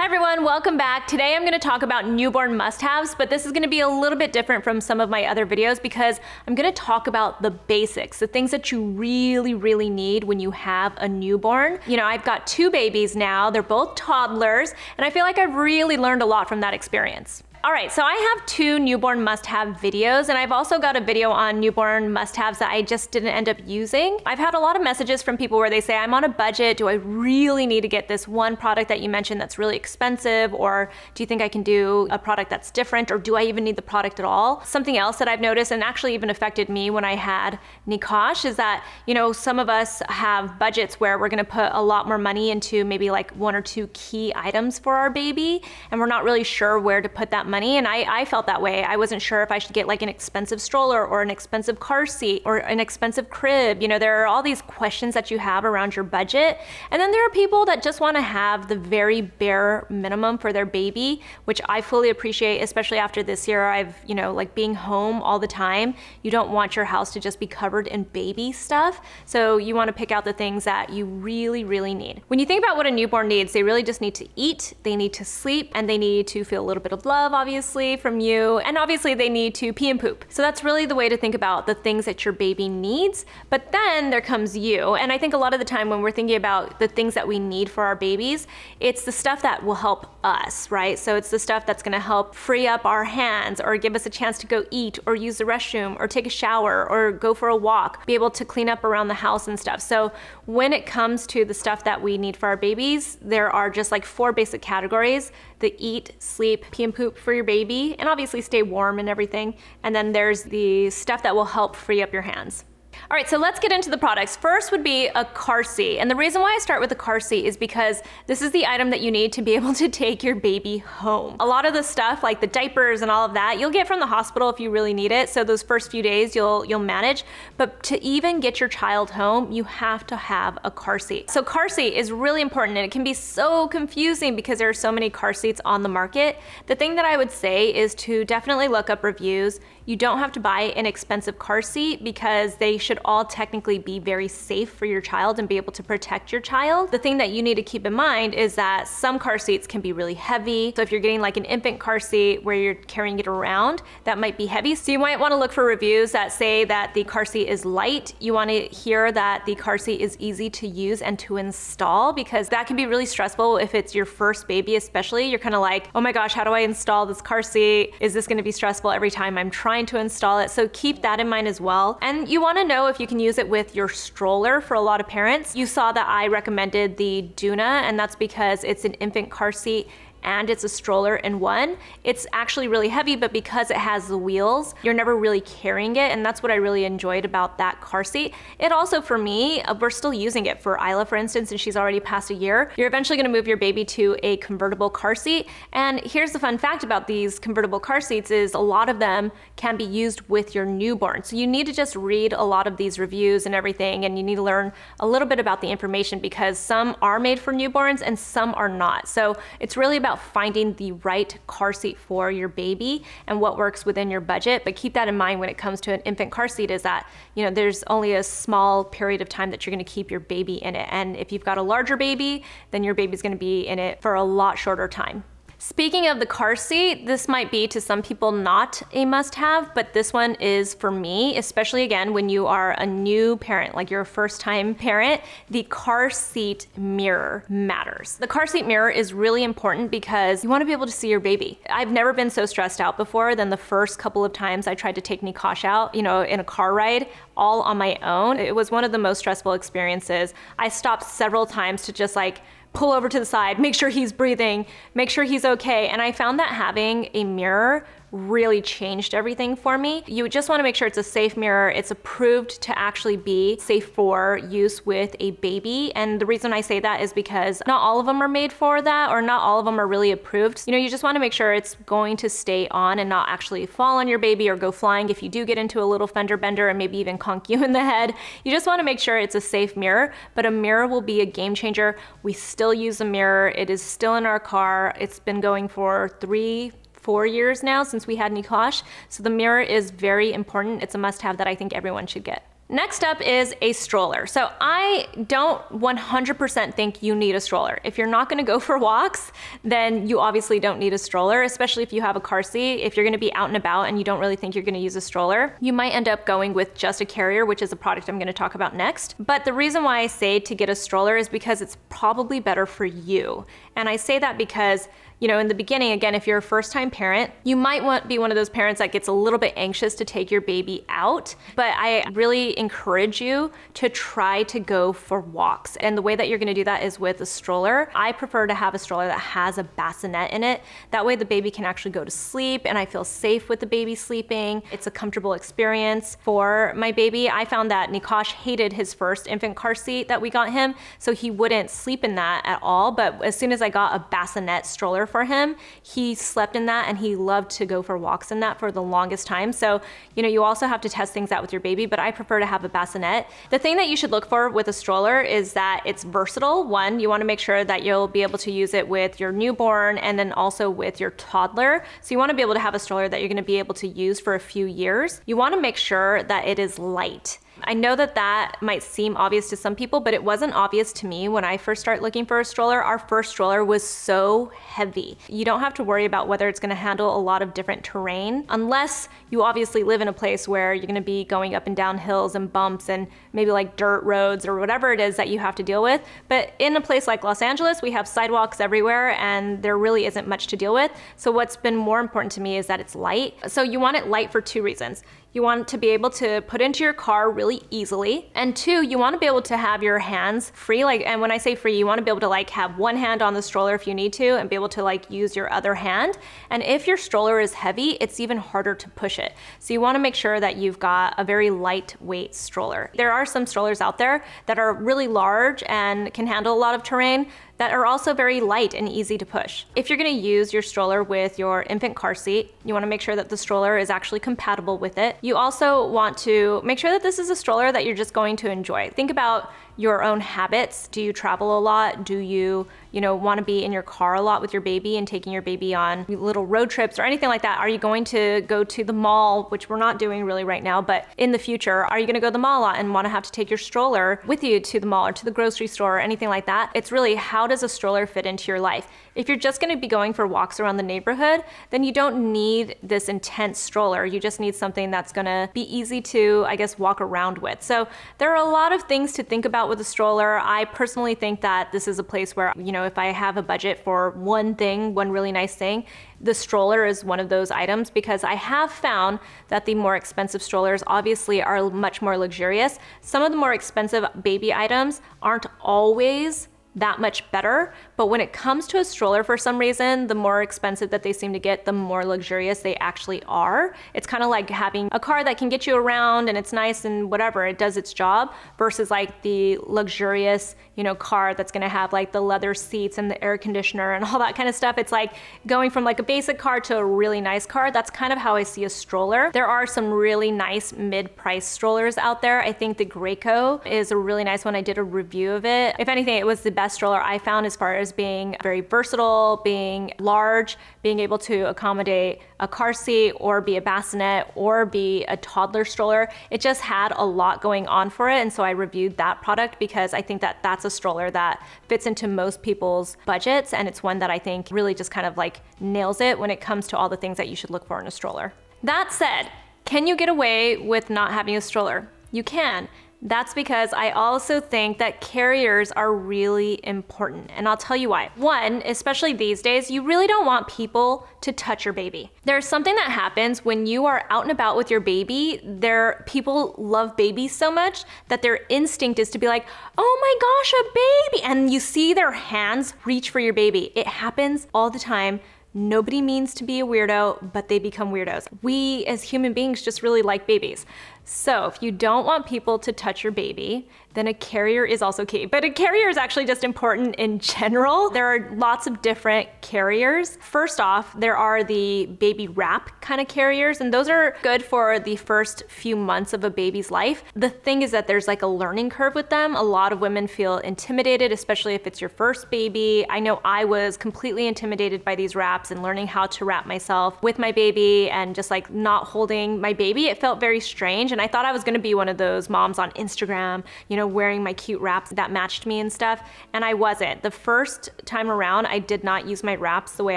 Hi everyone, welcome back. Today I'm gonna talk about newborn must-haves, but this is gonna be a little bit different from some of my other videos because I'm gonna talk about the basics, the things that you really, really need when you have a newborn. You know, I've got two babies now, they're both toddlers, and I feel like I've really learned a lot from that experience. All right, so I have two newborn must-have videos, and I've also got a video on newborn must-haves that I just didn't end up using. I've had a lot of messages from people where they say, I'm on a budget, do I really need to get this one product that you mentioned that's really expensive, or do you think I can do a product that's different, or do I even need the product at all? Something else that I've noticed, and actually even affected me when I had Nikosh, is that, you know, some of us have budgets where we're gonna put a lot more money into maybe like one or two key items for our baby, and we're not really sure where to put that money. And I, I felt that way. I wasn't sure if I should get like an expensive stroller or an expensive car seat or an expensive crib. You know, there are all these questions that you have around your budget. And then there are people that just want to have the very bare minimum for their baby, which I fully appreciate, especially after this year. I've, you know, like being home all the time. You don't want your house to just be covered in baby stuff. So you want to pick out the things that you really, really need. When you think about what a newborn needs, they really just need to eat, they need to sleep, and they need to feel a little bit of love, obviously, from you. And obviously, they need to pee and poop. So that's really the way to think about the things that your baby needs. But then there comes you. And I think a lot of the time when we're thinking about the things that we need for our babies, it's the stuff that will help us, right? So it's the stuff that's gonna help free up our hands or give us a chance to go eat or use the restroom or take a shower or go for a walk, be able to clean up around the house and stuff. So when it comes to the stuff that we need for our babies, there are just like four basic categories the eat, sleep, pee and poop for your baby, and obviously stay warm and everything. And then there's the stuff that will help free up your hands. All right, so let's get into the products. First would be a car seat. And the reason why I start with a car seat is because this is the item that you need to be able to take your baby home. A lot of the stuff like the diapers and all of that, you'll get from the hospital if you really need it. So those first few days you'll you'll manage, but to even get your child home, you have to have a car seat. So car seat is really important and it can be so confusing because there are so many car seats on the market. The thing that I would say is to definitely look up reviews. You don't have to buy an expensive car seat because they should all technically be very safe for your child and be able to protect your child. The thing that you need to keep in mind is that some car seats can be really heavy. So if you're getting like an infant car seat where you're carrying it around, that might be heavy. So you might want to look for reviews that say that the car seat is light. You want to hear that the car seat is easy to use and to install because that can be really stressful if it's your first baby especially. You're kind of like, oh my gosh, how do I install this car seat? Is this going to be stressful every time I'm trying to install it? So keep that in mind as well. And you want to know if you can use it with your stroller for a lot of parents. You saw that I recommended the Doona, and that's because it's an infant car seat and it's a stroller in one. It's actually really heavy, but because it has the wheels, you're never really carrying it, and that's what I really enjoyed about that car seat. It also, for me, uh, we're still using it for Isla, for instance, and she's already past a year. You're eventually gonna move your baby to a convertible car seat, and here's the fun fact about these convertible car seats is a lot of them can be used with your newborn. So you need to just read a lot of these reviews and everything, and you need to learn a little bit about the information because some are made for newborns and some are not. So it's really about about finding the right car seat for your baby and what works within your budget. But keep that in mind when it comes to an infant car seat is that, you know, there's only a small period of time that you're gonna keep your baby in it. And if you've got a larger baby, then your baby's gonna be in it for a lot shorter time. Speaking of the car seat, this might be to some people not a must have, but this one is for me, especially again when you are a new parent, like you're a first time parent, the car seat mirror matters. The car seat mirror is really important because you want to be able to see your baby. I've never been so stressed out before than the first couple of times I tried to take Nikosh out, you know, in a car ride all on my own. It was one of the most stressful experiences. I stopped several times to just like pull over to the side, make sure he's breathing, make sure he's okay. And I found that having a mirror really changed everything for me. You just wanna make sure it's a safe mirror. It's approved to actually be safe for use with a baby. And the reason I say that is because not all of them are made for that or not all of them are really approved. You know, you just wanna make sure it's going to stay on and not actually fall on your baby or go flying if you do get into a little fender bender and maybe even conk you in the head. You just wanna make sure it's a safe mirror, but a mirror will be a game changer. We still use a mirror. It is still in our car. It's been going for three, four years now since we had Nikosh. So the mirror is very important. It's a must have that I think everyone should get. Next up is a stroller. So I don't 100% think you need a stroller. If you're not gonna go for walks, then you obviously don't need a stroller, especially if you have a car seat. If you're gonna be out and about and you don't really think you're gonna use a stroller, you might end up going with just a carrier, which is a product I'm gonna talk about next. But the reason why I say to get a stroller is because it's probably better for you. And I say that because you know, in the beginning, again, if you're a first time parent, you might want be one of those parents that gets a little bit anxious to take your baby out. But I really encourage you to try to go for walks. And the way that you're gonna do that is with a stroller. I prefer to have a stroller that has a bassinet in it. That way the baby can actually go to sleep and I feel safe with the baby sleeping. It's a comfortable experience for my baby. I found that Nikosh hated his first infant car seat that we got him, so he wouldn't sleep in that at all. But as soon as I got a bassinet stroller for him. He slept in that and he loved to go for walks in that for the longest time. So, you know, you also have to test things out with your baby, but I prefer to have a bassinet. The thing that you should look for with a stroller is that it's versatile. One, you wanna make sure that you'll be able to use it with your newborn and then also with your toddler. So you wanna be able to have a stroller that you're gonna be able to use for a few years. You wanna make sure that it is light. I know that that might seem obvious to some people, but it wasn't obvious to me when I first started looking for a stroller. Our first stroller was so heavy. You don't have to worry about whether it's gonna handle a lot of different terrain, unless you obviously live in a place where you're gonna be going up and down hills and bumps and maybe like dirt roads or whatever it is that you have to deal with. But in a place like Los Angeles, we have sidewalks everywhere and there really isn't much to deal with. So what's been more important to me is that it's light. So you want it light for two reasons. You want to be able to put into your car really easily. And two, you want to be able to have your hands free. Like, and when I say free, you want to be able to like have one hand on the stroller if you need to and be able to like use your other hand. And if your stroller is heavy, it's even harder to push it. So you want to make sure that you've got a very lightweight stroller. There are some strollers out there that are really large and can handle a lot of terrain that are also very light and easy to push. If you're gonna use your stroller with your infant car seat, you wanna make sure that the stroller is actually compatible with it. You also want to make sure that this is a stroller that you're just going to enjoy. Think about your own habits. Do you travel a lot? Do you, you know, want to be in your car a lot with your baby and taking your baby on little road trips or anything like that? Are you going to go to the mall, which we're not doing really right now, but in the future, are you going to go to the mall a lot and want to have to take your stroller with you to the mall or to the grocery store or anything like that? It's really how does a stroller fit into your life? If you're just gonna be going for walks around the neighborhood, then you don't need this intense stroller. You just need something that's gonna be easy to, I guess, walk around with. So there are a lot of things to think about with a stroller. I personally think that this is a place where, you know, if I have a budget for one thing, one really nice thing, the stroller is one of those items because I have found that the more expensive strollers obviously are much more luxurious. Some of the more expensive baby items aren't always that much better. But when it comes to a stroller, for some reason, the more expensive that they seem to get, the more luxurious they actually are. It's kind of like having a car that can get you around and it's nice and whatever, it does its job, versus like the luxurious, you know, car that's gonna have like the leather seats and the air conditioner and all that kind of stuff. It's like going from like a basic car to a really nice car. That's kind of how I see a stroller. There are some really nice mid-price strollers out there. I think the Graco is a really nice one. I did a review of it. If anything, it was the best stroller I found as far as being very versatile, being large, being able to accommodate a car seat or be a bassinet or be a toddler stroller. It just had a lot going on for it. And so I reviewed that product because I think that that's a stroller that fits into most people's budgets. And it's one that I think really just kind of like nails it when it comes to all the things that you should look for in a stroller. That said, can you get away with not having a stroller? You can. That's because I also think that carriers are really important. And I'll tell you why. One, especially these days, you really don't want people to touch your baby. There's something that happens when you are out and about with your baby. There people love babies so much that their instinct is to be like, "Oh my gosh, a baby." And you see their hands reach for your baby. It happens all the time. Nobody means to be a weirdo, but they become weirdos. We as human beings just really like babies. So if you don't want people to touch your baby, then a carrier is also key. But a carrier is actually just important in general. There are lots of different carriers. First off, there are the baby wrap kind of carriers, and those are good for the first few months of a baby's life. The thing is that there's like a learning curve with them. A lot of women feel intimidated, especially if it's your first baby. I know I was completely intimidated by these wraps and learning how to wrap myself with my baby and just like not holding my baby. It felt very strange and I thought I was gonna be one of those moms on Instagram, you know, wearing my cute wraps that matched me and stuff, and I wasn't. The first time around, I did not use my wraps the way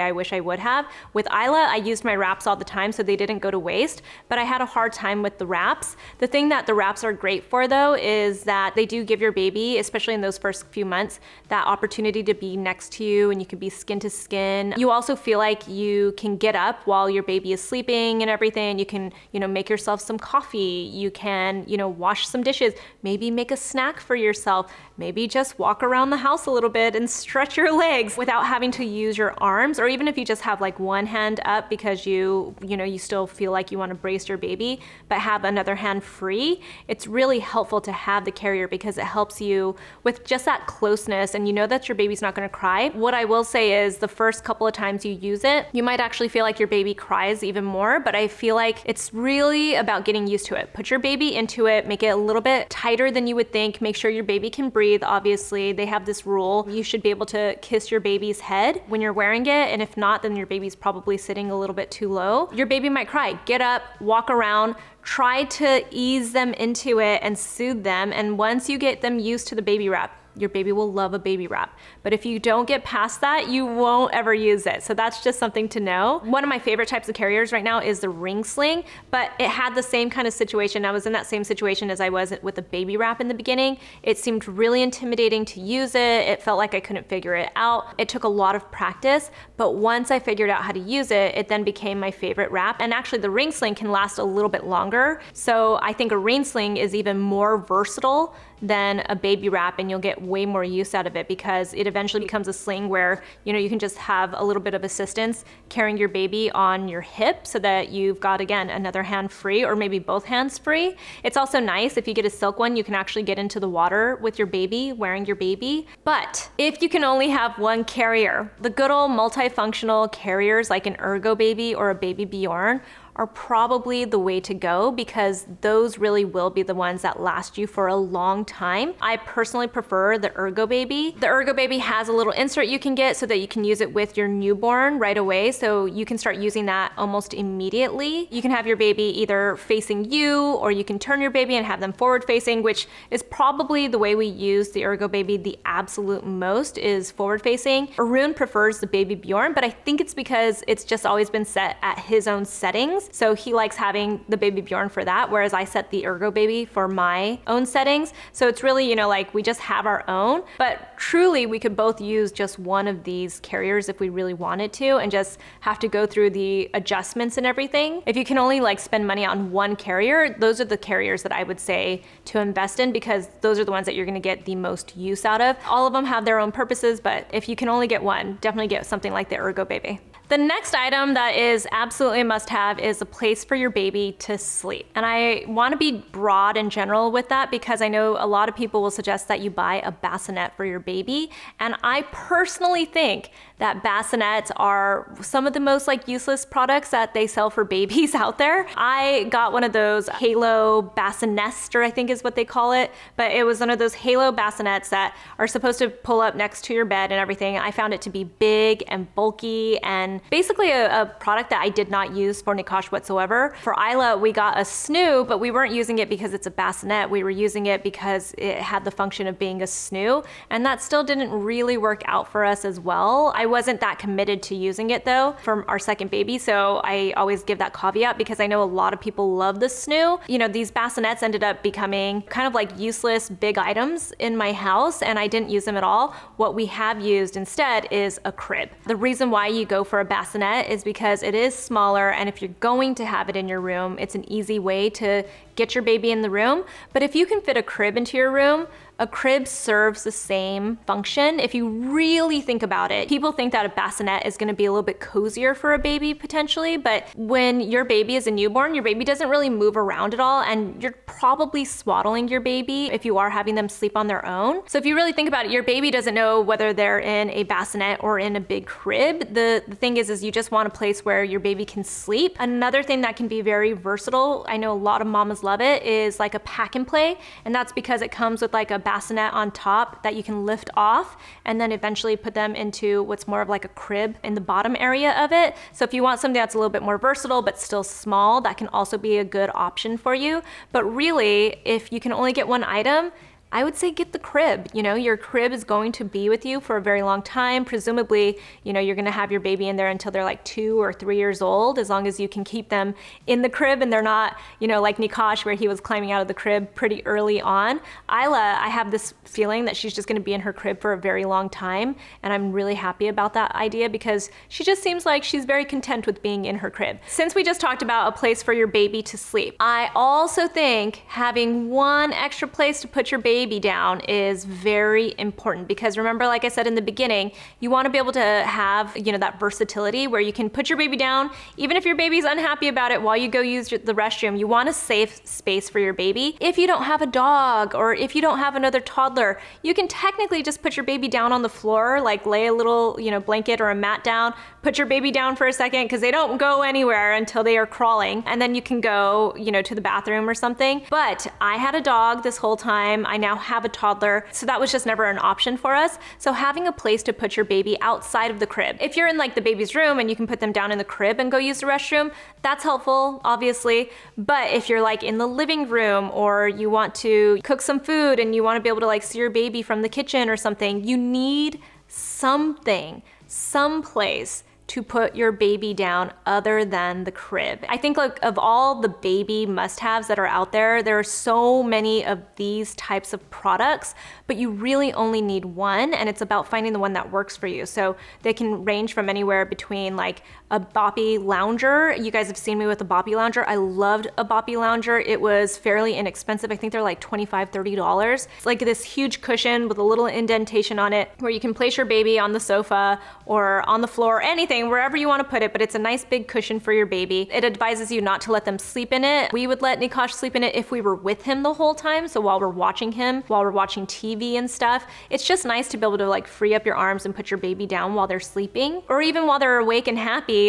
I wish I would have. With Isla, I used my wraps all the time so they didn't go to waste, but I had a hard time with the wraps. The thing that the wraps are great for though is that they do give your baby, especially in those first few months, that opportunity to be next to you and you can be skin to skin. You also feel like you can get up while your baby is sleeping and everything. You can, you know, make yourself some coffee. You can, you know, wash some dishes, maybe make a snack for yourself, maybe just walk around the house a little bit and stretch your legs without having to use your arms or even if you just have like one hand up because you, you know, you still feel like you want to brace your baby but have another hand free, it's really helpful to have the carrier because it helps you with just that closeness and you know that your baby's not going to cry. What I will say is the first couple of times you use it, you might actually feel like your baby cries even more, but I feel like it's really about getting used to it. Put your baby into it, make it a little bit tighter than you would think, make sure your baby can breathe. Obviously, they have this rule. You should be able to kiss your baby's head when you're wearing it, and if not, then your baby's probably sitting a little bit too low. Your baby might cry. Get up, walk around, try to ease them into it and soothe them. And once you get them used to the baby wrap, your baby will love a baby wrap. But if you don't get past that, you won't ever use it. So that's just something to know. One of my favorite types of carriers right now is the ring sling, but it had the same kind of situation. I was in that same situation as I was with the baby wrap in the beginning. It seemed really intimidating to use it. It felt like I couldn't figure it out. It took a lot of practice, but once I figured out how to use it, it then became my favorite wrap. And actually the ring sling can last a little bit longer. So I think a ring sling is even more versatile than a baby wrap and you'll get way more use out of it because it eventually becomes a sling where you know you can just have a little bit of assistance carrying your baby on your hip so that you've got again another hand free or maybe both hands free. It's also nice if you get a silk one you can actually get into the water with your baby wearing your baby. But if you can only have one carrier, the good old multifunctional carriers like an Ergobaby or a Baby Bjorn are probably the way to go because those really will be the ones that last you for a long time. I personally prefer the Ergobaby. The Ergobaby has a little insert you can get so that you can use it with your newborn right away. So you can start using that almost immediately. You can have your baby either facing you or you can turn your baby and have them forward facing, which is probably the way we use the Ergobaby the absolute most is forward facing. Arun prefers the Baby Bjorn, but I think it's because it's just always been set at his own settings settings. So he likes having the Baby Bjorn for that, whereas I set the Ergo Baby for my own settings. So it's really, you know, like we just have our own, but truly we could both use just one of these carriers if we really wanted to and just have to go through the adjustments and everything. If you can only like spend money on one carrier, those are the carriers that I would say to invest in because those are the ones that you're gonna get the most use out of. All of them have their own purposes, but if you can only get one, definitely get something like the Ergobaby. The next item that is absolutely a must have is a place for your baby to sleep. And I wanna be broad and general with that because I know a lot of people will suggest that you buy a bassinet for your baby. And I personally think that bassinets are some of the most like useless products that they sell for babies out there. I got one of those Halo Bassinester, I think is what they call it, but it was one of those Halo bassinets that are supposed to pull up next to your bed and everything. I found it to be big and bulky and basically a, a, product that I did not use for Nikosh whatsoever. For Isla, we got a snoo, but we weren't using it because it's a bassinet. We were using it because it had the function of being a snoo, and that still didn't really work out for us as well. I wasn't that committed to using it though for our second baby, so I always give that caveat because I know a lot of people love the snoo. You know, these bassinets ended up becoming kind of like useless big items in my house, and I didn't use them at all. What we have used instead is a crib. The reason why you go for a bassinet is because it is smaller and if you're going to have it in your room, it's an easy way to get your baby in the room. But if you can fit a crib into your room, a crib serves the same function if you really think about it. People think that a bassinet is gonna be a little bit cozier for a baby potentially, but when your baby is a newborn, your baby doesn't really move around at all and you're probably swaddling your baby if you are having them sleep on their own. So if you really think about it, your baby doesn't know whether they're in a bassinet or in a big crib. The, the thing is, is you just want a place where your baby can sleep. Another thing that can be very versatile, I know a lot of mamas love it is like a pack and play. And that's because it comes with like a bassinet on top that you can lift off and then eventually put them into what's more of like a crib in the bottom area of it. So if you want something that's a little bit more versatile but still small, that can also be a good option for you. But really, if you can only get one item, I would say get the crib. You know, your crib is going to be with you for a very long time. Presumably, you know, you're going to have your baby in there until they're like two or three years old, as long as you can keep them in the crib and they're not, you know, like Nikosh, where he was climbing out of the crib pretty early on. Isla, I have this feeling that she's just going to be in her crib for a very long time. And I'm really happy about that idea because she just seems like she's very content with being in her crib. Since we just talked about a place for your baby to sleep, I also think having one extra place to put your baby baby down is very important because remember, like I said in the beginning, you want to be able to have, you know, that versatility where you can put your baby down, even if your baby's unhappy about it while you go use the restroom, you want a safe space for your baby. If you don't have a dog or if you don't have another toddler, you can technically just put your baby down on the floor, like lay a little, you know, blanket or a mat down, put your baby down for a second because they don't go anywhere until they are crawling. And then you can go, you know, to the bathroom or something. But I had a dog this whole time. I now have a toddler. So that was just never an option for us. So having a place to put your baby outside of the crib. If you're in like the baby's room and you can put them down in the crib and go use the restroom, that's helpful, obviously. But if you're like in the living room or you want to cook some food and you want to be able to like see your baby from the kitchen or something, you need something, some place to put your baby down other than the crib. I think like of all the baby must-haves that are out there, there are so many of these types of products, but you really only need one and it's about finding the one that works for you. So they can range from anywhere between like a boppy lounger. You guys have seen me with a boppy lounger. I loved a boppy lounger. It was fairly inexpensive. I think they're like $25, $30. It's like this huge cushion with a little indentation on it where you can place your baby on the sofa or on the floor, anything, wherever you want to put it, but it's a nice big cushion for your baby. It advises you not to let them sleep in it. We would let Nikosh sleep in it if we were with him the whole time. So while we're watching him, while we're watching TV and stuff, it's just nice to be able to like free up your arms and put your baby down while they're sleeping or even while they're awake and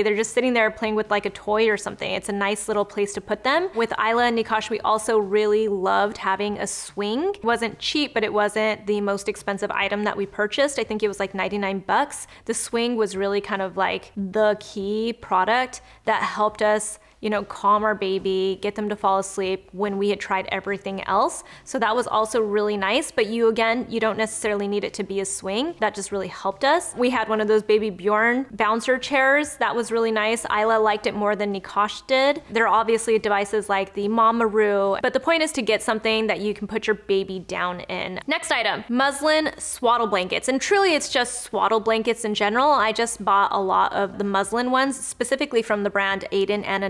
they're just sitting there playing with like a toy or something. It's a nice little place to put them. With Isla and Nikosh, we also really loved having a swing. It wasn't cheap, but it wasn't the most expensive item that we purchased. I think it was like 99 bucks. The swing was really kind of like the key product that helped us you know, calm our baby, get them to fall asleep when we had tried everything else. So that was also really nice. But you, again, you don't necessarily need it to be a swing. That just really helped us. We had one of those baby Bjorn bouncer chairs. That was really nice. Isla liked it more than Nikosh did. There are obviously devices like the Mamaroo, but the point is to get something that you can put your baby down in. Next item, muslin swaddle blankets. And truly it's just swaddle blankets in general. I just bought a lot of the muslin ones, specifically from the brand Aden and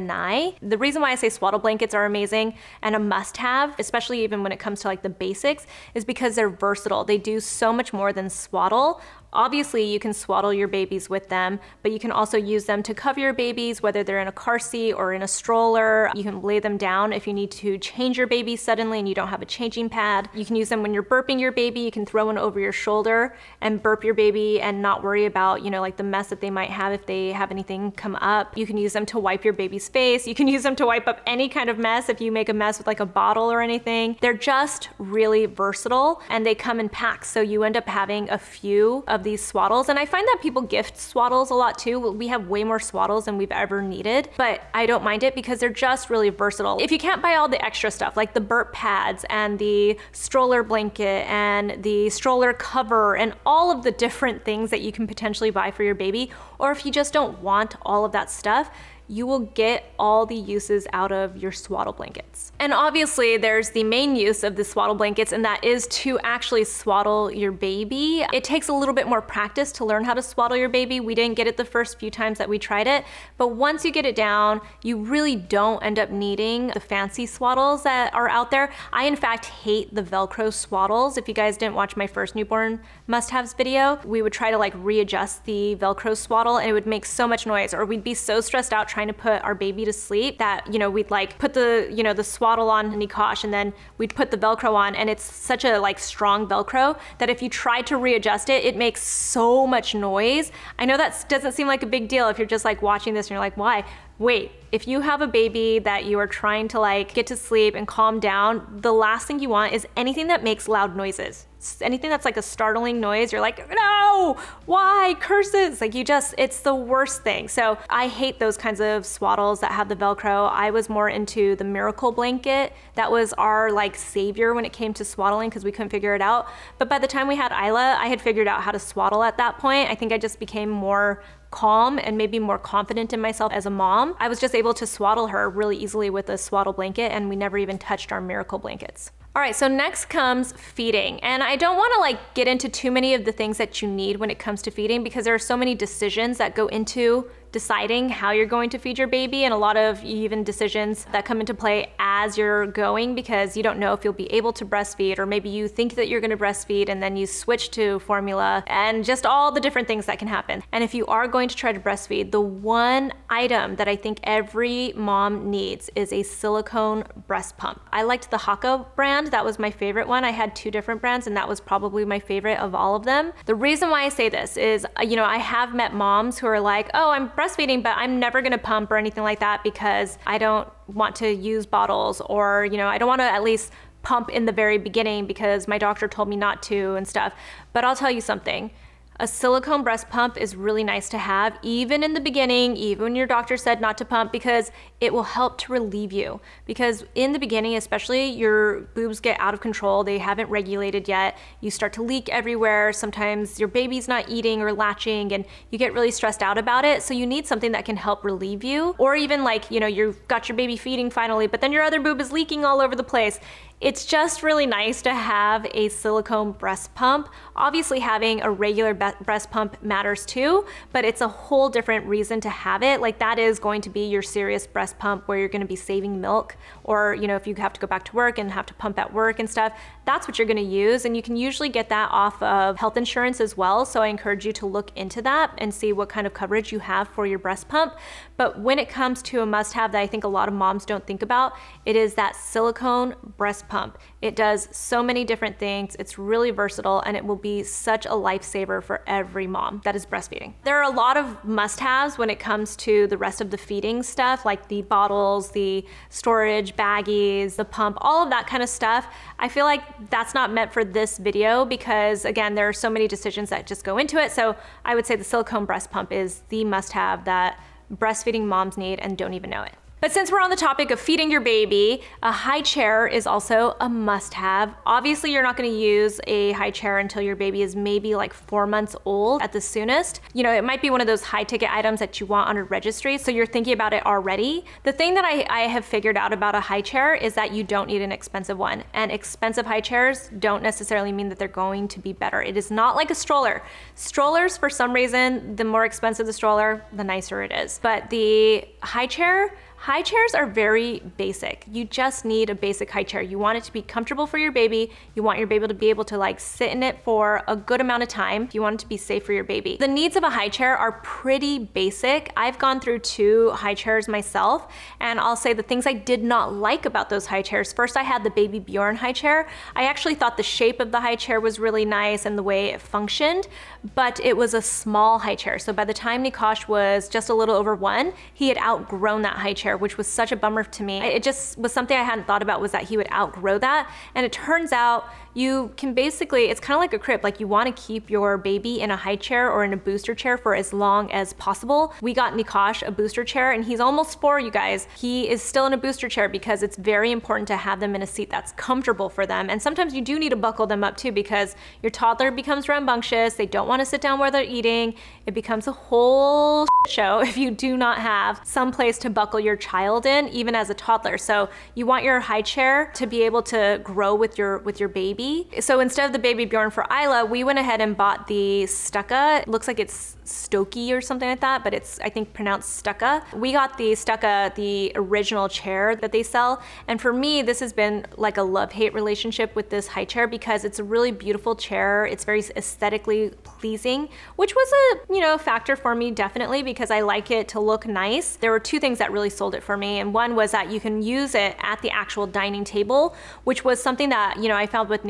The reason why I say swaddle blankets are amazing and a must have, especially even when it comes to like the basics, is because they're versatile. They do so much more than swaddle. Obviously, you can swaddle your babies with them, but you can also use them to cover your babies, whether they're in a car seat or in a stroller. You can lay them down if you need to change your baby suddenly and you don't have a changing pad. You can use them when you're burping your baby. You can throw one over your shoulder and burp your baby and not worry about, you know, like the mess that they might have if they have anything come up. You can use them to wipe your baby's face. You can use them to wipe up any kind of mess if you make a mess with like a bottle or anything. They're just really versatile and they come in packs. So you end up having a few of these swaddles. And I find that people gift swaddles a lot too. We have way more swaddles than we've ever needed, but I don't mind it because they're just really versatile. If you can't buy all the extra stuff like the burp pads and the stroller blanket and the stroller cover and all of the different things that you can potentially buy for your baby, or if you just don't want all of that stuff, you will get all the uses out of your swaddle blankets. And obviously there's the main use of the swaddle blankets and that is to actually swaddle your baby. It takes a little bit more practice to learn how to swaddle your baby. We didn't get it the first few times that we tried it, but once you get it down, you really don't end up needing the fancy swaddles that are out there. I in fact hate the Velcro swaddles. If you guys didn't watch my first newborn must-haves video, we would try to like readjust the Velcro swaddle and it would make so much noise or we'd be so stressed out trying to put our baby to sleep that, you know, we'd like put the, you know, the swaddle on Nikosh and then we'd put the Velcro on and it's such a like strong Velcro that if you try to readjust it, it makes so much noise. I know that doesn't seem like a big deal if you're just like watching this and you're like, why? Wait, if you have a baby that you are trying to like get to sleep and calm down, the last thing you want is anything that makes loud noises. Anything that's like a startling noise, you're like, no, why? Curses. Like you just, it's the worst thing. So I hate those kinds of swaddles that have the Velcro. I was more into the Miracle blanket. That was our like savior when it came to swaddling because we couldn't figure it out. But by the time we had Isla, I had figured out how to swaddle at that point. I think I just became more calm and maybe more confident in myself as a mom. I was just able to swaddle her really easily with a swaddle blanket and we never even touched our miracle blankets. All right, so next comes feeding. And I don't wanna like get into too many of the things that you need when it comes to feeding because there are so many decisions that go into deciding how you're going to feed your baby and a lot of even decisions that come into play as you're going because you don't know if you'll be able to breastfeed or maybe you think that you're going to breastfeed and then you switch to formula and just all the different things that can happen. And if you are going to try to breastfeed, the one item that I think every mom needs is a silicone breast pump. I liked the Haakaa brand. That was my favorite one. I had two different brands and that was probably my favorite of all of them. The reason why I say this is, you know, I have met moms who are like, oh, I'm breastfeeding breastfeeding, but I'm never gonna pump or anything like that because I don't want to use bottles or, you know, I don't wanna at least pump in the very beginning because my doctor told me not to and stuff. But I'll tell you something a silicone breast pump is really nice to have, even in the beginning, even when your doctor said not to pump, because it will help to relieve you. Because in the beginning, especially, your boobs get out of control, they haven't regulated yet, you start to leak everywhere, sometimes your baby's not eating or latching, and you get really stressed out about it. So you need something that can help relieve you. Or even like, you know, you've got your baby feeding finally, but then your other boob is leaking all over the place. It's just really nice to have a silicone breast pump. Obviously having a regular breast pump matters too, but it's a whole different reason to have it. Like that is going to be your serious breast pump where you're gonna be saving milk or you know if you have to go back to work and have to pump at work and stuff, that's what you're gonna use and you can usually get that off of health insurance as well. So I encourage you to look into that and see what kind of coverage you have for your breast pump. But when it comes to a must have that I think a lot of moms don't think about, it is that silicone breast pump. It does so many different things. It's really versatile and it will be such a lifesaver for every mom that is breastfeeding. There are a lot of must-haves when it comes to the rest of the feeding stuff, like the bottles, the storage baggies, the pump, all of that kind of stuff. I feel like that's not meant for this video because again, there are so many decisions that just go into it. So I would say the silicone breast pump is the must-have that breastfeeding moms need and don't even know it. But since we're on the topic of feeding your baby, a high chair is also a must have. Obviously, you're not gonna use a high chair until your baby is maybe like four months old at the soonest. You know, it might be one of those high ticket items that you want on a registry, so you're thinking about it already. The thing that I, I have figured out about a high chair is that you don't need an expensive one. And expensive high chairs don't necessarily mean that they're going to be better. It is not like a stroller. Strollers, for some reason, the more expensive the stroller, the nicer it is. But the high chair, High chairs are very basic. You just need a basic high chair. You want it to be comfortable for your baby. You want your baby to be able to like sit in it for a good amount of time. You want it to be safe for your baby. The needs of a high chair are pretty basic. I've gone through two high chairs myself and I'll say the things I did not like about those high chairs. First, I had the Baby Bjorn high chair. I actually thought the shape of the high chair was really nice and the way it functioned, but it was a small high chair. So by the time Nikosh was just a little over one, he had outgrown that high chair which was such a bummer to me. It just was something I hadn't thought about was that he would outgrow that. And it turns out you can basically, it's kind of like a crib, like you want to keep your baby in a high chair or in a booster chair for as long as possible. We got Nikosh a booster chair and he's almost four, you guys. He is still in a booster chair because it's very important to have them in a seat that's comfortable for them. And sometimes you do need to buckle them up too because your toddler becomes rambunctious. They don't want to sit down where they're eating. It becomes a whole show if you do not have some place to buckle your child in, even as a toddler. So you want your high chair to be able to grow with your with your baby. So instead of the Baby Bjorn for Isla, we went ahead and bought the Stucka. It looks like it's Stokey or something like that, but it's I think pronounced Stucka. We got the Stucka, the original chair that they sell, and for me, this has been like a love-hate relationship with this high chair because it's a really beautiful chair. It's very aesthetically pleasing, which was a you know factor for me definitely because I like it to look nice. There were two things that really sold it for me, and one was that you can use it at the actual dining table, which was something that you know I found with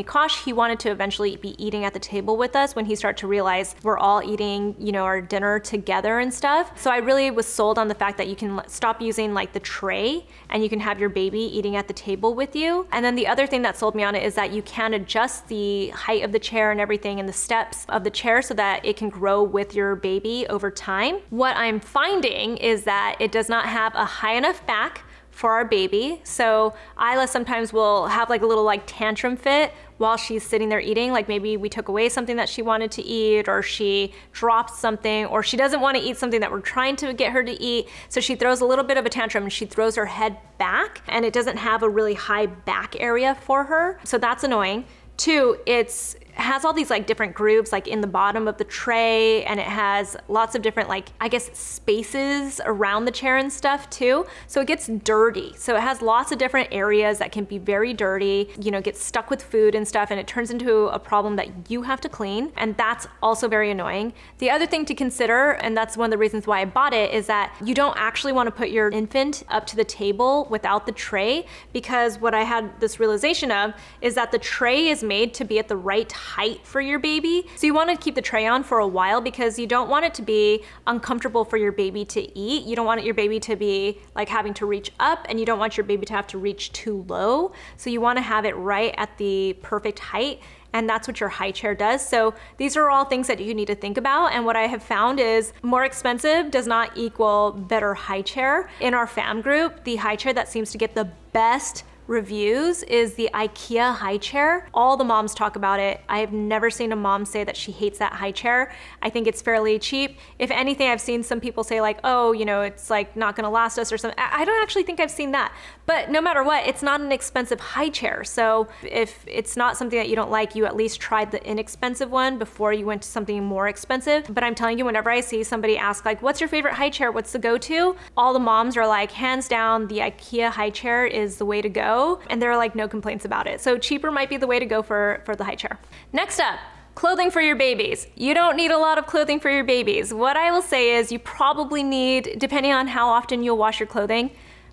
He wanted to eventually be eating at the table with us when he started to realize we're all eating you know our dinner together and stuff. So I really was sold on the fact that you can stop using like the tray and you can have your baby eating at the table with you. And then the other thing that sold me on it is that you can adjust the height of the chair and everything and the steps of the chair so that it can grow with your baby over time. What I'm finding is that it does not have a high enough back for our baby. So Isla sometimes will have like a little like tantrum fit while she's sitting there eating. Like maybe we took away something that she wanted to eat, or she dropped something, or she doesn't want to eat something that we're trying to get her to eat. So she throws a little bit of a tantrum and she throws her head back, and it doesn't have a really high back area for her. So that's annoying. Two, it's has all these like different grooves like in the bottom of the tray and it has lots of different like I guess spaces around the chair and stuff too. So it gets dirty. So it has lots of different areas that can be very dirty, you know, get stuck with food and stuff and it turns into a problem that you have to clean and that's also very annoying. The other thing to consider and that's one of the reasons why I bought it is that you don't actually want to put your infant up to the table without the tray because what I had this realization of is that the tray is made to be at the right height for your baby. So you want to keep the tray on for a while because you don't want it to be uncomfortable for your baby to eat. You don't want your baby to be like having to reach up and you don't want your baby to have to reach too low. So you want to have it right at the perfect height and that's what your high chair does. So these are all things that you need to think about. And what I have found is more expensive does not equal better high chair. In our fam group, the high chair that seems to get the best reviews is the IKEA high chair. All the moms talk about it. I have never seen a mom say that she hates that high chair. I think it's fairly cheap. If anything, I've seen some people say like, oh, you know, it's like not gonna last us or something. I don't actually think I've seen that. But no matter what, it's not an expensive high chair. So if it's not something that you don't like, you at least tried the inexpensive one before you went to something more expensive. But I'm telling you, whenever I see somebody ask like, what's your favorite high chair? What's the go-to? All the moms are like, hands down, the IKEA high chair is the way to go and there are like no complaints about it. So cheaper might be the way to go for, for the high chair. Next up, Clothing for your babies. You don't need a lot of clothing for your babies. What I will say is you probably need, depending on how often you'll wash your clothing,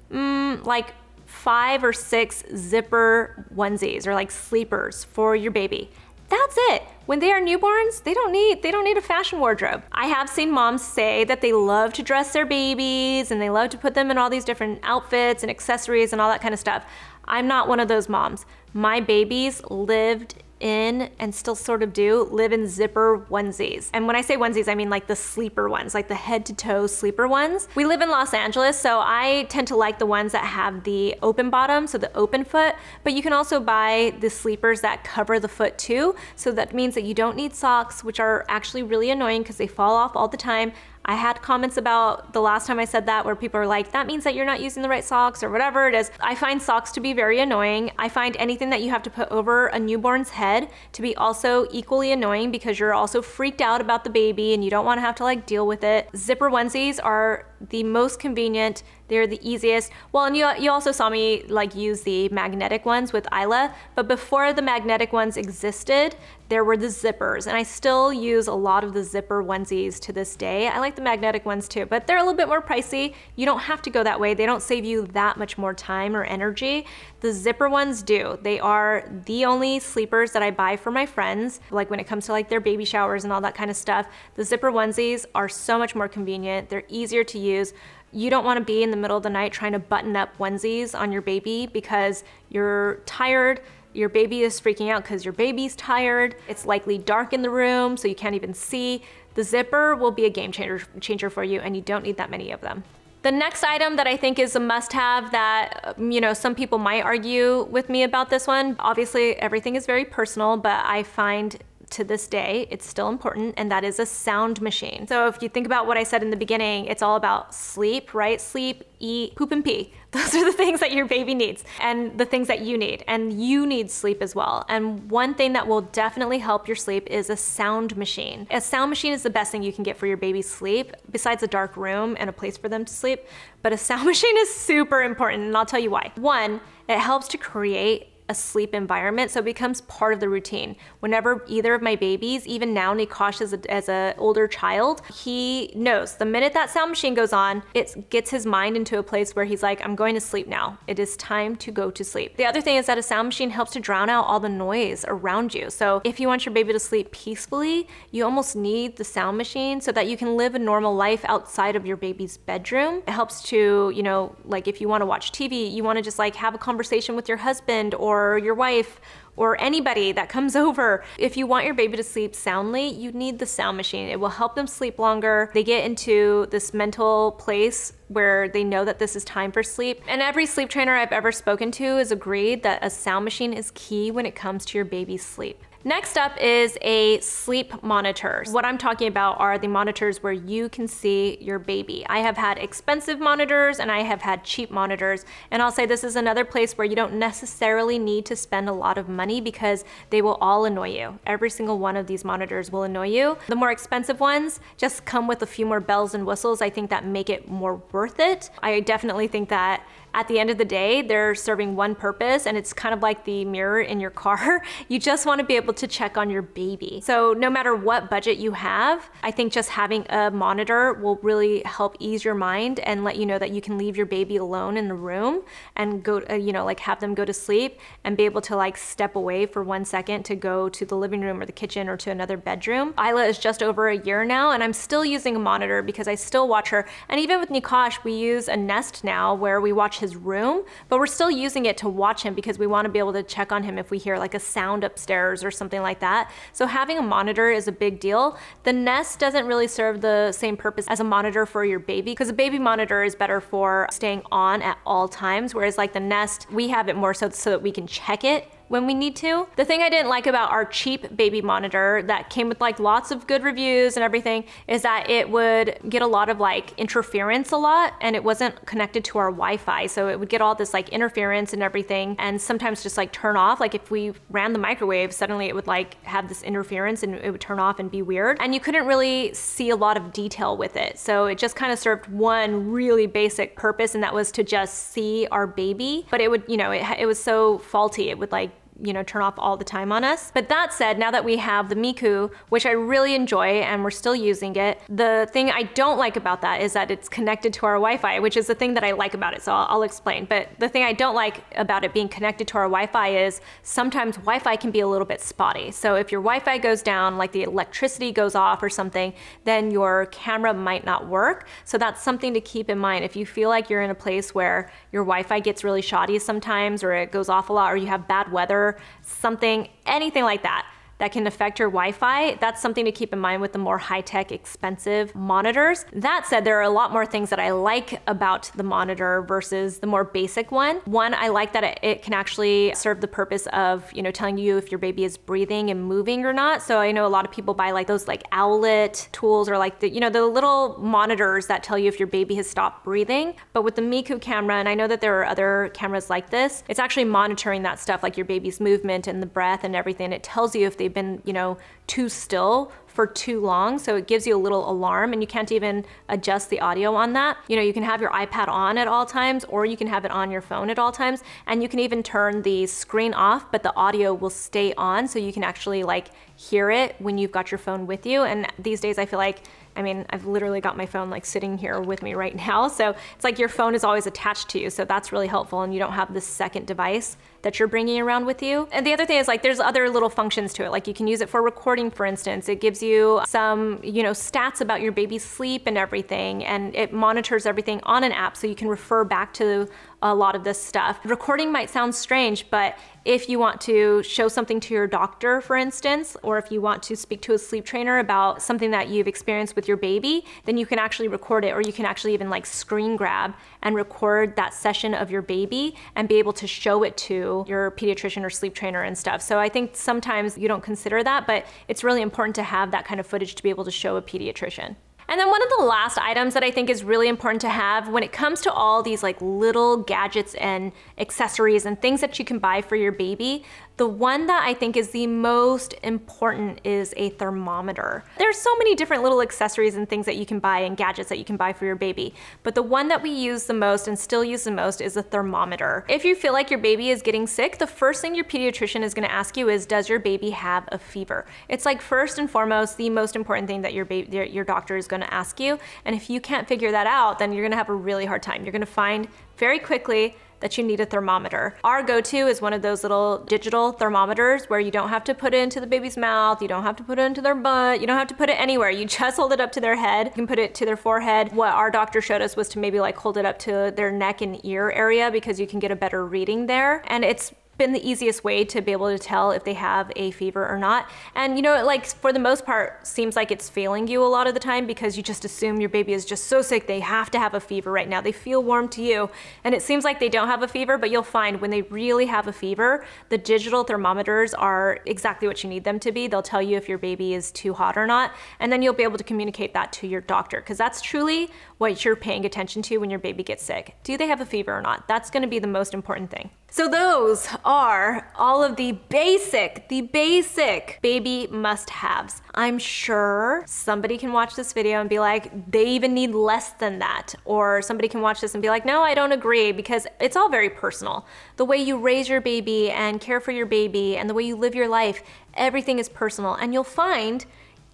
mm, like five or six zipper onesies or like sleepers for your baby. That's it. When they are newborns, they don't need they don't need a fashion wardrobe. I have seen moms say that they love to dress their babies and they love to put them in all these different outfits and accessories and all that kind of stuff. I'm not one of those moms. My babies lived in and still sort of do live in zipper onesies. And when I say onesies, I mean like the sleeper ones, like the head to toe sleeper ones. We live in Los Angeles, so I tend to like the ones that have the open bottom, so the open foot, but you can also buy the sleepers that cover the foot too. So that means that you don't need socks, which are actually really annoying because they fall off all the time. I had comments about the last time I said that where people are like, that means that you're not using the right socks or whatever it is. I find socks to be very annoying. I find anything that you have to put over a newborn's head to be also equally annoying because you're also freaked out about the baby and you don't want to have to like deal with it. Zipper onesies are the most convenient. They're the easiest. Well, and you, you also saw me like use the magnetic ones with Isla, but before the magnetic ones existed, there were the zippers, and I still use a lot of the zipper onesies to this day. I like the magnetic ones too, but they're a little bit more pricey. You don't have to go that way. They don't save you that much more time or energy. The zipper ones do. They are the only sleepers that I buy for my friends, like when it comes to like their baby showers and all that kind of stuff. The zipper onesies are so much more convenient. They're easier to use you don't want to be in the middle of the night trying to button up onesies on your baby because you're tired your baby is freaking out because your baby's tired. It's likely dark in the room, so you can't even see. The zipper will be a game changer, changer for you, and you don't need that many of them. The next item that I think is a must-have that, um, you know, some people might argue with me about this one. Obviously, everything is very personal, but I find to this day, it's still important, and that is a sound machine. So if you think about what I said in the beginning, it's all about sleep, right? Sleep, eat, poop, and pee. Those are the things that your baby needs and the things that you need. And you need sleep as well. And one thing that will definitely help your sleep is a sound machine. A sound machine is the best thing you can get for your baby's sleep, besides a dark room and a place for them to sleep. But a sound machine is super important, and I'll tell you why. One, it helps to create a sleep environment, so it becomes part of the routine. Whenever either of my babies, even now Nikosh as a, as a older child, he knows the minute that sound machine goes on, it gets his mind into a place where he's like, I'm going to sleep now. It is time to go to sleep. The other thing is that a sound machine helps to drown out all the noise around you. So if you want your baby to sleep peacefully, you almost need the sound machine so that you can live a normal life outside of your baby's bedroom. It helps to, you know, like if you want to watch TV, you want to just like have a conversation with your husband or or your wife or anybody that comes over. If you want your baby to sleep soundly, you need the sound machine. It will help them sleep longer. They get into this mental place where they know that this is time for sleep. And every sleep trainer I've ever spoken to has agreed that a sound machine is key when it comes to your baby's sleep. Next up is a sleep monitor. What I'm talking about are the monitors where you can see your baby. I have had expensive monitors and I have had cheap monitors. And I'll say this is another place where you don't necessarily need to spend a lot of money because they will all annoy you. Every single one of these monitors will annoy you. The more expensive ones just come with a few more bells and whistles. I think that make it more worth it. I definitely think that at the end of the day, they're serving one purpose and it's kind of like the mirror in your car. You just want to be able to check on your baby. So no matter what budget you have, I think just having a monitor will really help ease your mind and let you know that you can leave your baby alone in the room and go, uh, you know, like have them go to sleep and be able to like step away for one second to go to the living room or the kitchen or to another bedroom. Isla is just over a year now and I'm still using a monitor because I still watch her. And even with Nikosh, we use a Nest now where we watch his room, but we're still using it to watch him because we want to be able to check on him if we hear like a sound upstairs or something like that. So having a monitor is a big deal. The Nest doesn't really serve the same purpose as a monitor for your baby because a baby monitor is better for staying on at all times, whereas like the Nest, we have it more so, so that we can check it when we need to. The thing I didn't like about our cheap baby monitor that came with like lots of good reviews and everything is that it would get a lot of like interference a lot and it wasn't connected to our Wi-Fi. So it would get all this like interference and everything and sometimes just like turn off. Like if we ran the microwave, suddenly it would like have this interference and it would turn off and be weird. And you couldn't really see a lot of detail with it. So it just kind of served one really basic purpose and that was to just see our baby. But it would, you know, it, it was so faulty. It would like you know, turn off all the time on us. But that said, now that we have the Miku, which I really enjoy and we're still using it, the thing I don't like about that is that it's connected to our Wi-Fi, which is the thing that I like about it, so I'll, I'll explain. But the thing I don't like about it being connected to our Wi-Fi is sometimes Wi-Fi can be a little bit spotty. So if your Wi-Fi goes down, like the electricity goes off or something, then your camera might not work. So that's something to keep in mind. If you feel like you're in a place where your Wi-Fi gets really shoddy sometimes or it goes off a lot or you have bad weather something, anything like that that can affect your Wi-Fi, that's something to keep in mind with the more high-tech, expensive monitors. That said, there are a lot more things that I like about the monitor versus the more basic one. One, I like that it, can actually serve the purpose of, you know, telling you if your baby is breathing and moving or not. So I know a lot of people buy like those like owlet tools or like the, you know, the little monitors that tell you if your baby has stopped breathing. But with the Miku camera, and I know that there are other cameras like this, it's actually monitoring that stuff like your baby's movement and the breath and everything. It tells you if they've they've been, you know, too still for too long. So it gives you a little alarm and you can't even adjust the audio on that. You know, you can have your iPad on at all times or you can have it on your phone at all times. And you can even turn the screen off, but the audio will stay on so you can actually like hear it when you've got your phone with you. And these days I feel like I mean, I've literally got my phone like sitting here with me right now. So it's like your phone is always attached to you. So that's really helpful. And you don't have this second device that you're bringing around with you. And the other thing is like there's other little functions to it. Like you can use it for recording, for instance. It gives you some, you know, stats about your baby's sleep and everything. And it monitors everything on an app so you can refer back to a lot of this stuff. Recording might sound strange, but if you want to show something to your doctor, for instance, or if you want to speak to a sleep trainer about something that you've experienced with your baby, then you can actually record it, or you can actually even like screen grab and record that session of your baby and be able to show it to your pediatrician or sleep trainer and stuff. So I think sometimes you don't consider that, but it's really important to have that kind of footage to be able to show a pediatrician. And then one of the last items that I think is really important to have when it comes to all these like little gadgets and accessories and things that you can buy for your baby, the one that I think is the most important is a thermometer. There's so many different little accessories and things that you can buy and gadgets that you can buy for your baby, but the one that we use the most and still use the most is a thermometer. If you feel like your baby is getting sick, the first thing your pediatrician is gonna ask you is, does your baby have a fever? It's like first and foremost, the most important thing that your, baby, your doctor is gonna ask you. And if you can't figure that out, then you're gonna have a really hard time. You're gonna find very quickly that you need a thermometer. Our go-to is one of those little digital thermometers where you don't have to put it into the baby's mouth, you don't have to put it into their butt, you don't have to put it anywhere. You just hold it up to their head. You can put it to their forehead. What our doctor showed us was to maybe like hold it up to their neck and ear area because you can get a better reading there. And it's been the easiest way to be able to tell if they have a fever or not. And you know, like for the most part, seems like it's failing you a lot of the time because you just assume your baby is just so sick they have to have a fever right now. They feel warm to you, and it seems like they don't have a fever, but you'll find when they really have a fever, the digital thermometers are exactly what you need them to be. They'll tell you if your baby is too hot or not, and then you'll be able to communicate that to your doctor because that's truly what you're paying attention to when your baby gets sick. Do they have a fever or not? That's going to be the most important thing. So those are all of the basic, the basic baby must-haves. I'm sure somebody can watch this video and be like, they even need less than that. Or somebody can watch this and be like, no, I don't agree because it's all very personal. The way you raise your baby and care for your baby and the way you live your life, everything is personal. And you'll find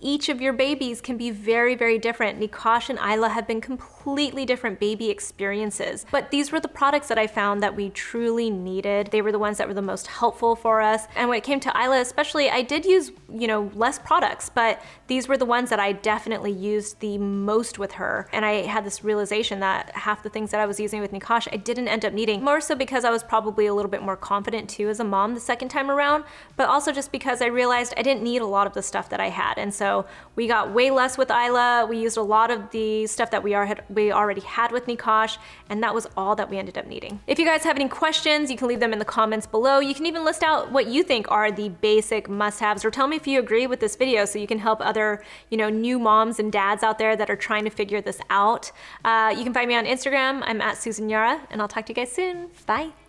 each of your babies can be very, very different. Nikosh and Isla have been completely different baby experiences, but these were the products that I found that we truly needed. They were the ones that were the most helpful for us. And when it came to Isla especially, I did use, you know, less products, but these were the ones that I definitely used the most with her. And I had this realization that half the things that I was using with Nikosh, I didn't end up needing, more so because I was probably a little bit more confident too as a mom the second time around, but also just because I realized I didn't need a lot of the stuff that I had. And so so we got way less with Isla. We used a lot of the stuff that we, are, we already had with Nikosh, and that was all that we ended up needing. If you guys have any questions, you can leave them in the comments below. You can even list out what you think are the basic must-haves, or tell me if you agree with this video so you can help other, you know, new moms and dads out there that are trying to figure this out. Uh, you can find me on Instagram. I'm at Susan Yara, and I'll talk to you guys soon. Bye.